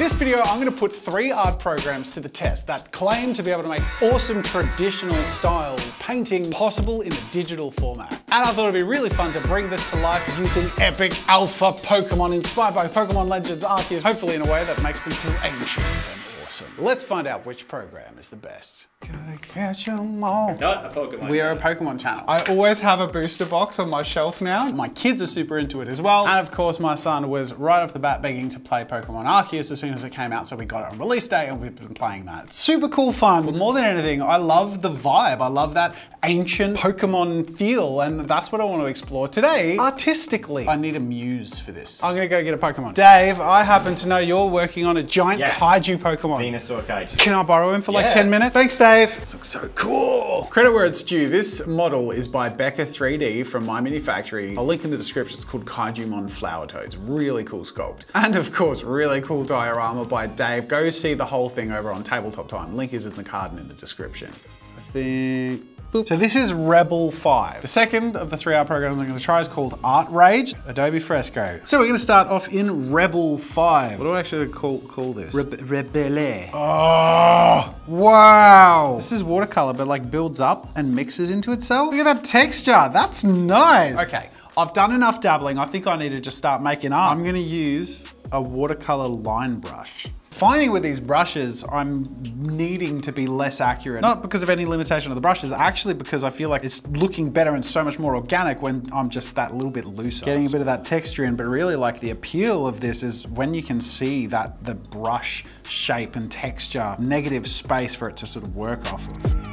this video, I'm gonna put three art programs to the test that claim to be able to make awesome traditional style painting possible in a digital format. And I thought it'd be really fun to bring this to life using epic alpha Pokemon inspired by Pokemon Legends Arceus, hopefully in a way that makes them feel ancient awesome. Let's find out which program is the best. Gotta catch 'em all. Not a Pokemon. We are a Pokemon channel. I always have a booster box on my shelf now. My kids are super into it as well. And of course, my son was right off the bat begging to play Pokemon Arceus as soon as it came out, so we got it on release day and we've been playing that. Super cool fun, but more than anything, I love the vibe. I love that ancient Pokemon feel, and that's what I want to explore today, artistically. I need a muse for this. I'm gonna go get a Pokemon. Dave, I happen to know you're working on a giant Yeah. kaiju Pokemon. Venusaur Cage. Can I borrow him for like 10 minutes? Thanks, Dave. This looks so cool. Credit where it's due. This model is by Becca 3D from My Mini Factory. I'll link in the description. It's called Kaijumon Flower Toads. Really cool sculpt. And of course, really cool diorama by Dave. Go see the whole thing over on Tabletop Time. Link is in the card and in the description. I think Boop. So this is Rebelle 5. The second of the three hour programs I'm gonna try is called ArtRage, Adobe Fresco. So we're gonna start off in Rebelle 5. What do I actually call, call this? Rebelle. Oh, wow. This is watercolor, but like builds up and mixes into itself. Look at that texture, that's nice. Okay, I've done enough dabbling. I think I need to just start making art. I'm gonna use a watercolor line brush. Finding with these brushes, I'm needing to be less accurate. Not because of any limitation of the brushes, actually because I feel like it's looking better and so much more organic when I'm just that little bit looser. Getting a bit of that texture in, but really like the appeal of this is when you can see that the brush shape and texture, negative space for it to sort of work off of.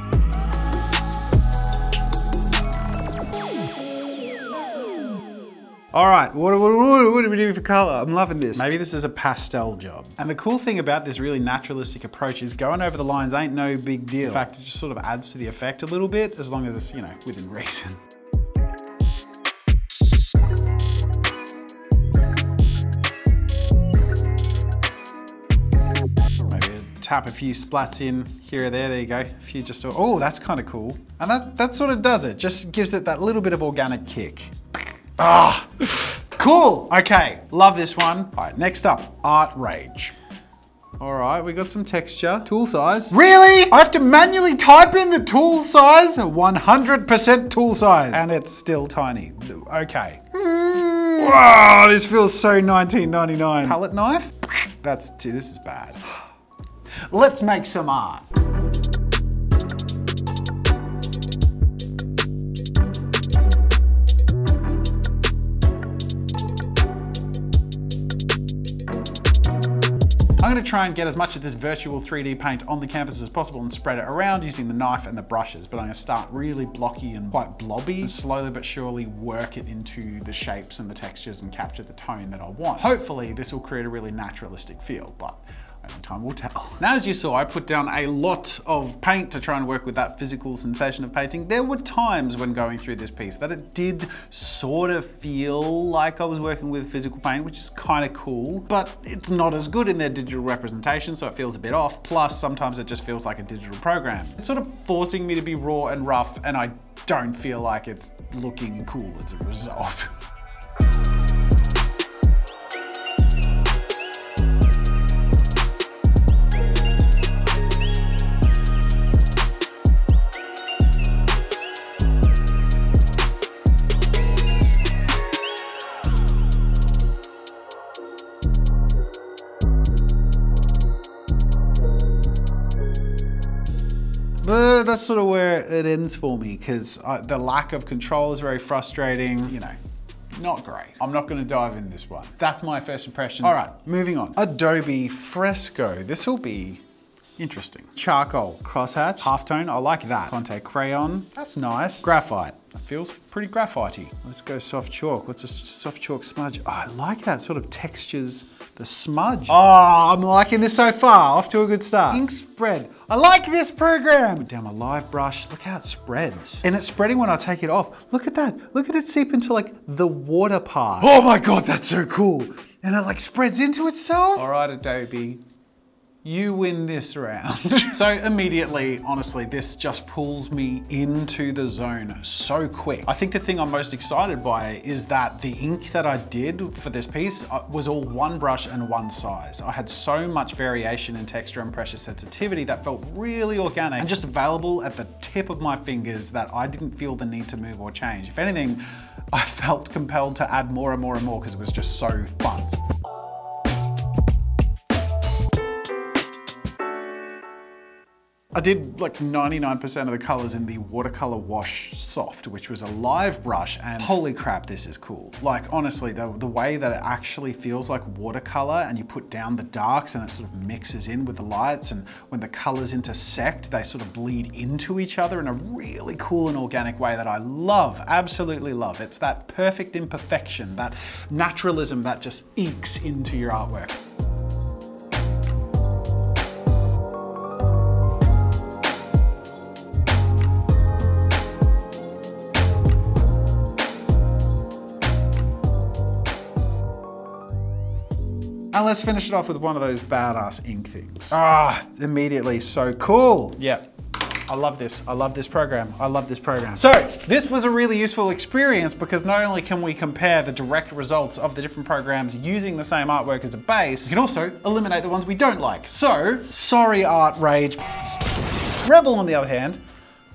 All right, what, what, what, what are we doing for color? I'm loving this. Maybe this is a pastel job. And the cool thing about this really naturalistic approach is going over the lines ain't no big deal. In fact, it just sort of adds to the effect a little bit as long as it's, you know, within reason. Maybe tap a few splats in here or there. There you go. A few just, oh, that's kind of cool. And that, that sort of does it. Just gives it that little bit of organic kick. Ah, cool. Okay, love this one. All right, next up, ArtRage. All right, we got some texture. Tool size. Really? I have to manually type in the tool size? 100% tool size. And it's still tiny. Okay. Wow, this feels so 1999. Palette knife? That's, this is bad. Let's make some art. I'm gonna try and get as much of this virtual 3D paint on the canvas as possible and spread it around using the knife and the brushes, but I'm gonna start really blocky and quite blobby and slowly but surely work it into the shapes and the textures and capture the tone that I want. Hopefully this will create a really naturalistic feel, but time will tell. Now, as you saw, I put down a lot of paint to try and work with that physical sensation of painting. There were times when going through this piece that it did sort of feel like I was working with physical paint, which is kind of cool, but it's not as good in their digital representation, so it feels a bit off. Plus, sometimes it just feels like a digital program. It's sort of forcing me to be raw and rough, and I don't feel like it's looking cool as a result. sort of where it ends for me because the lack of control is very frustrating. You know, not great. I'm not going to dive in this one. That's my first impression. All right, moving on. Adobe Fresco. This will be interesting. Charcoal, crosshatch, halftone. I like that. Conte crayon. That's nice. Graphite. That feels pretty graphitey. Let's go soft chalk. What's a soft chalk smudge? Oh, I like that sort of textures the smudge. Oh, ah, I'm liking this so far. Off to a good start. Ink spread. I like this program. Put down my live brush. Look how it spreads. And it's spreading when I take it off. Look at that. Look at it seep into like the water part. Oh my God, that's so cool. And it like spreads into itself. All right, Adobe. You win this round. so immediately, honestly, this just pulls me into the zone so quick. I think the thing I'm most excited by is that the ink that I did for this piece uh, was all one brush and one size. I had so much variation in texture and pressure sensitivity that felt really organic and just available at the tip of my fingers that I didn't feel the need to move or change. If anything, I felt compelled to add more and more and more because it was just so fun. I did like 99% of the colors in the watercolor wash soft, which was a live brush and holy crap, this is cool. Like honestly, the, the way that it actually feels like watercolor and you put down the darks and it sort of mixes in with the lights and when the colors intersect, they sort of bleed into each other in a really cool and organic way that I love, absolutely love. It's that perfect imperfection, that naturalism that just ekes into your artwork. And let's finish it off with one of those badass ink things. Ah, immediately so cool. Yep. I love this. I love this program. I love this program. So this was a really useful experience because not only can we compare the direct results of the different programs using the same artwork as a base, we can also eliminate the ones we don't like. So, sorry Art Rage. Rebelle on the other hand,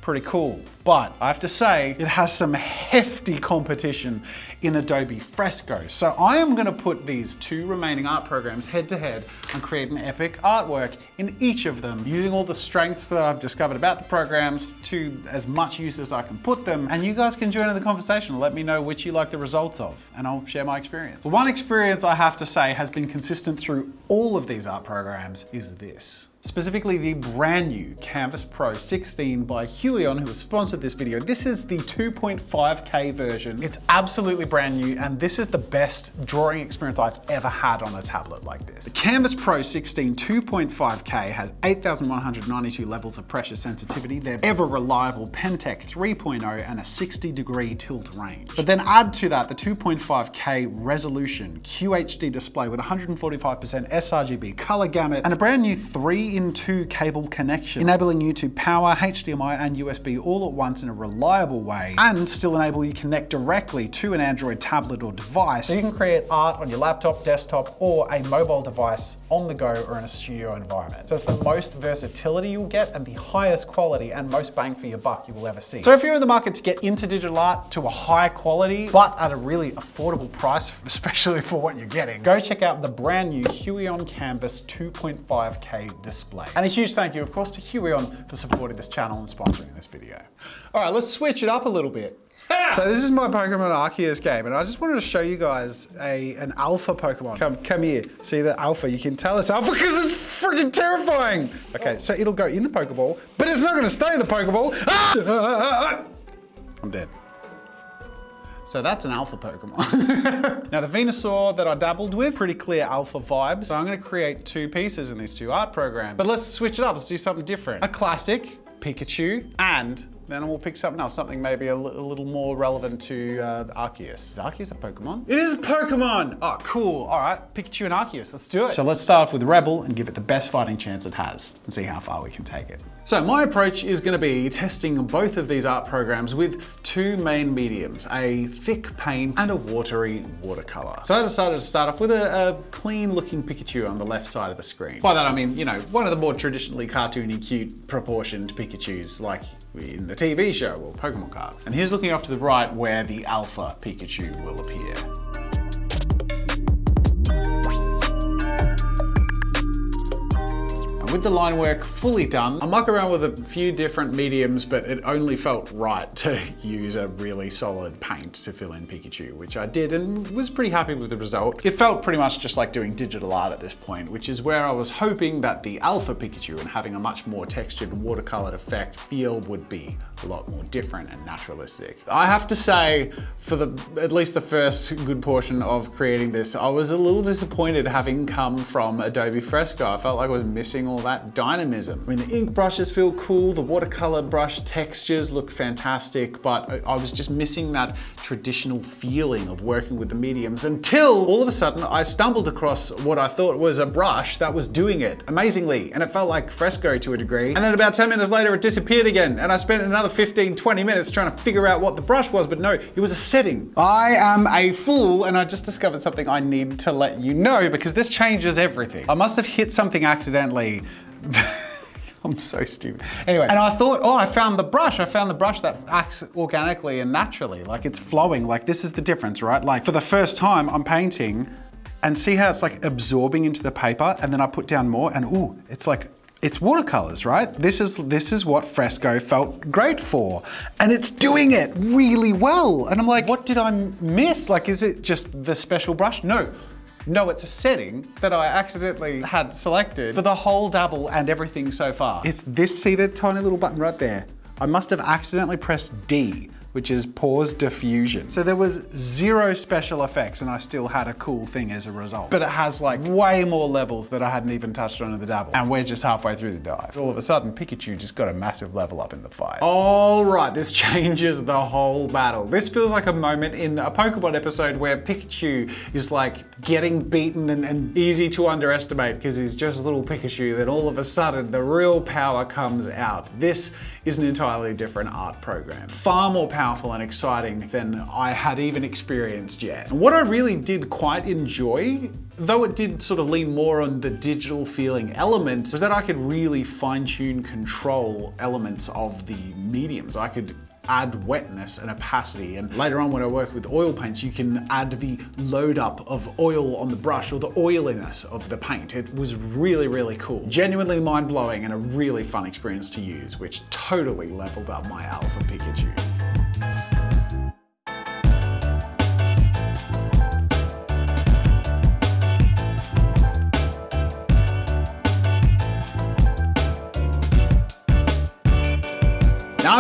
pretty cool. But I have to say, it has some hefty competition in Adobe Fresco. So I am gonna put these two remaining art programs head to head and create an epic artwork in each of them, using all the strengths that I've discovered about the programs to as much use as I can put them. And you guys can join in the conversation. Let me know which you like the results of, and I'll share my experience. One experience I have to say has been consistent through all of these art programs is this specifically the brand new Kamvas Pro 16 by Huion, who has sponsored this video. This is the 2.5K version. It's absolutely brand new, and this is the best drawing experience I've ever had on a tablet like this. The Kamvas Pro 16 2.5K has 8,192 levels of pressure sensitivity, their ever reliable PenTech 3.0, and a 60 degree tilt range. But then add to that the 2.5K resolution QHD display with 145% sRGB color gamut and a brand new 3 in two cable connection, enabling you to power HDMI and USB all at once in a reliable way, and still enable you to connect directly to an Android tablet or device. So you can create art on your laptop, desktop, or a mobile device on the go or in a studio environment. So it's the most versatility you'll get and the highest quality and most bang for your buck you will ever see. So if you're in the market to get into digital art to a high quality, but at a really affordable price, especially for what you're getting, go check out the brand new Huion Kamvas 2.5K display display. And a huge thank you, of course, to Huion for supporting this channel and sponsoring this video. All right, let's switch it up a little bit. So this is my Pokemon Arceus game, and I just wanted to show you guys a an alpha Pokemon. Come, come here. See the alpha? You can tell it's alpha because it's freaking terrifying. Okay, so it'll go in the Pokeball, but it's not going to stay in the Pokeball. Ah! ah, ah, ah I'm dead. So that's an alpha Pokemon. now the Venusaur that I dabbled with, pretty clear alpha vibes. So I'm gonna create two pieces in these two art programs. But let's switch it up, let's do something different. A classic Pikachu and then we'll pick something else, something maybe a, little more relevant to uh, Arceus. Is Arceus a Pokemon? It is a Pokemon! Oh, cool. All right, Pikachu and Arceus, let's do it. So let's start off with Rebelle and give it the best fighting chance it has and see how far we can take it. So my approach is gonna be testing both of these art programs with two main mediums, a thick paint and a watery watercolor. So I decided to start off with a, a clean looking Pikachu on the left side of the screen. By that I mean, you know, one of the more traditionally cartoony, cute, proportioned Pikachus like in the TV show or Pokemon cards. And here's looking off to the right where the alpha Pikachu will appear. With the line work fully done, I muck around with a few different mediums, but it only felt right to use a really solid paint to fill in Pikachu, which I did and was pretty happy with the result. It felt pretty much just like doing digital art at this point, which is where I was hoping that the alpha Pikachu and having a much more textured and watercolored effect feel would be a lot more different and naturalistic. I have to say, for the at least the first good portion of creating this, I was a little disappointed having come from Adobe Fresco. I felt like I was missing all that dynamism. I mean, the ink brushes feel cool, the watercolor brush textures look fantastic, but I was just missing that traditional feeling of working with the mediums until all of a sudden I stumbled across what I thought was a brush that was doing it amazingly. And it felt like fresco to a degree. And then about 10 minutes later, it disappeared again. And I spent another 15, 20 minutes trying to figure out what the brush was, but no, it was a setting. I am a fool and I just discovered something I need to let you know because this changes everything. I must have hit something accidentally. I'm so stupid. Anyway, and I thought, oh, I found the brush. I found the brush that acts organically and naturally. Like it's flowing. Like this is the difference, right? Like for the first time I'm painting and see how it's like absorbing into the paper and then I put down more and ooh, it's like it's watercolors, right? This is, this is what fresco felt great for. And it's doing it really well. And I'm like, what did I miss? Like, is it just the special brush? No, no, it's a setting that I accidentally had selected for the whole dabble and everything so far. It's this, see the tiny little button right there? I must have accidentally pressed D which is pause diffusion. So there was zero special effects and I still had a cool thing as a result. But it has like way more levels that I hadn't even touched on in the dabble. And we're just halfway through the dive. All of a sudden, Pikachu just got a massive level up in the fight. All right, this changes the whole battle. This feels like a moment in a Pokemon episode where Pikachu is like getting beaten and, and easy to underestimate because he's just a little Pikachu. Then all of a sudden, the real power comes out. This is an entirely different art program. Far more powerful powerful and exciting than I had even experienced yet. And what I really did quite enjoy though it did sort of lean more on the digital feeling element, was that I could really fine tune control elements of the mediums. I could add wetness and opacity. And later on when I work with oil paints, you can add the load up of oil on the brush or the oiliness of the paint. It was really, really cool. Genuinely mind blowing and a really fun experience to use, which totally leveled up my Alpha Pikachu.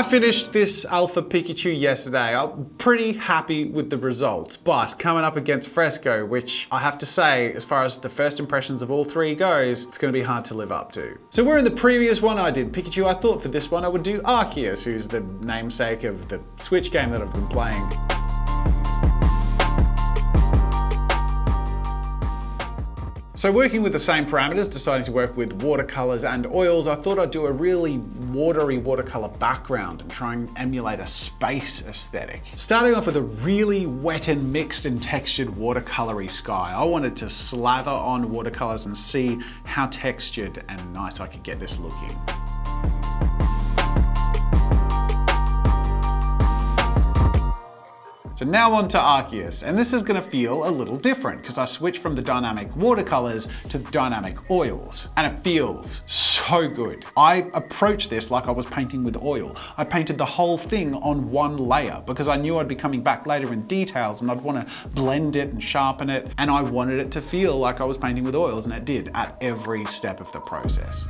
I finished this Alpha Pikachu yesterday. I'm pretty happy with the results, but coming up against Fresco, which I have to say, as far as the first impressions of all three goes, it's gonna be hard to live up to. So we're in the previous one I did Pikachu. I thought for this one I would do Arceus, who's the namesake of the Switch game that I've been playing. So working with the same parameters, deciding to work with watercolors and oils, I thought I'd do a really watery watercolor background and try and emulate a space aesthetic. Starting off with a really wet and mixed and textured watercolory sky. I wanted to slather on watercolors and see how textured and nice I could get this looking. So now on to Arceus, and this is gonna feel a little different because I switched from the dynamic watercolors to dynamic oils, and it feels so good. I approached this like I was painting with oil. I painted the whole thing on one layer because I knew I'd be coming back later in details and I'd wanna blend it and sharpen it, and I wanted it to feel like I was painting with oils, and it did at every step of the process.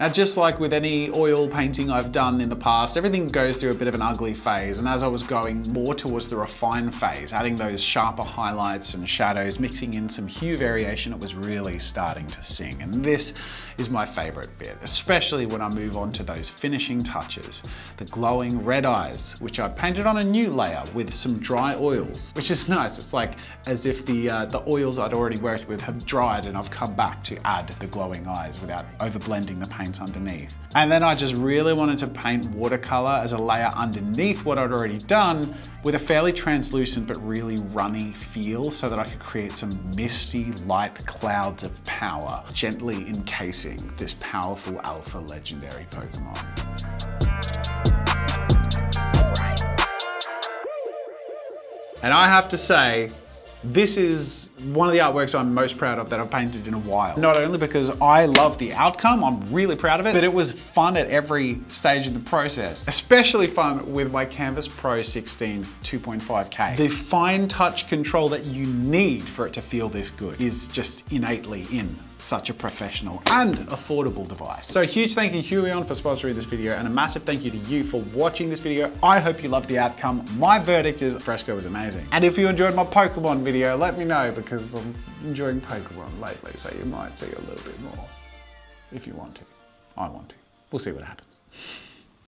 Now, just like with any oil painting I've done in the past, everything goes through a bit of an ugly phase. And as I was going more towards the refine phase, adding those sharper highlights and shadows, mixing in some hue variation, it was really starting to sing. And this is my favorite bit, especially when I move on to those finishing touches. The glowing red eyes, which I painted on a new layer with some dry oils, which is nice. It's like as if the, uh, the oils I'd already worked with have dried and I've come back to add the glowing eyes without overblending the paint paints underneath. And then I just really wanted to paint watercolor as a layer underneath what I'd already done with a fairly translucent but really runny feel so that I could create some misty light clouds of power, gently encasing this powerful alpha legendary Pokemon. And I have to say, this is one of the artworks I'm most proud of that I've painted in a while. Not only because I love the outcome, I'm really proud of it, but it was fun at every stage of the process. Especially fun with my Kamvas Pro 16 2.5K. The fine touch control that you need for it to feel this good is just innately in such a professional and affordable device. So huge thank you to Huion for sponsoring this video and a massive thank you to you for watching this video. I hope you loved the outcome. My verdict is Fresco was amazing. And if you enjoyed my Pokemon video, let me know because I'm enjoying Pokemon lately, so you might see a little bit more if you want to. I want to. We'll see what happens.